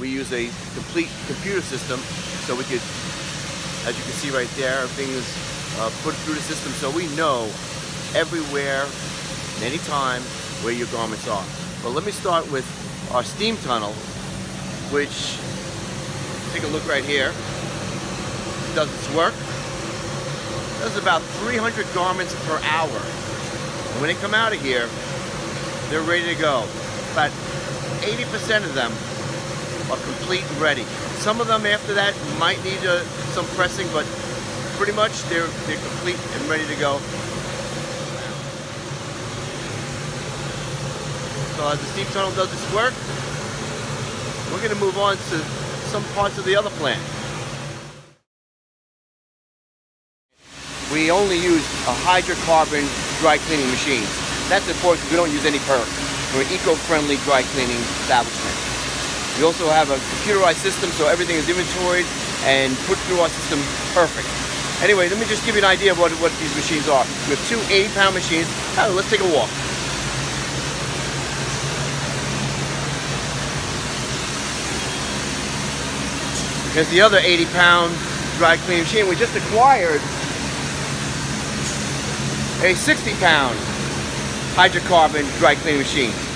we use a complete computer system so we could, as you can see right there, everything is uh, put through the system so we know everywhere and anytime where your garments are. But let me start with our steam tunnel, which, take a look right here, does its work. Does about 300 garments per hour. And when they come out of here, they're ready to go. About 80% of them are complete and ready. Some of them after that might need uh, some pressing, but pretty much they're, they're complete and ready to go. So as the steam tunnel does its work, we're going to move on to some parts of the other plant. We only use a hydrocarbon dry cleaning machine. That's important because we don't use any perc. We're an eco-friendly dry cleaning establishment. We also have a computerized system so everything is inventoried and put through our system perfect. Anyway, let me just give you an idea of what, what these machines are. We have two 80 pound machines. let's take a walk. Here's the other 80 pound dry cleaning machine. We just acquired a 60 pound hydrocarbon dry cleaning machine.